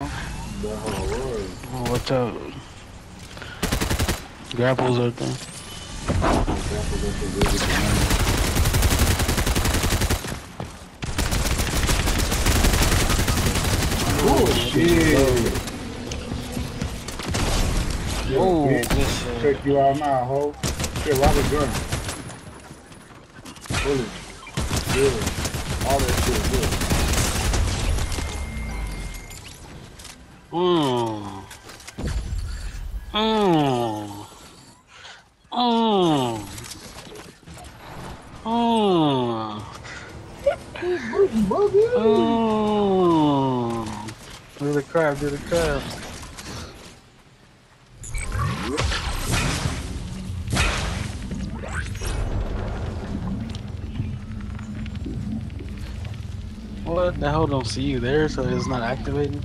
Oh, watch out. Grapples right there. That's what that's what really the Oh shit! Oh, bitch, good shit. check you out now, ho. Shit, why the gun? Bullet. Good. All that shit Mmm. Mmm. Mmm. Do the crab, do the crab. What the hell don't see you there, so it's not activating?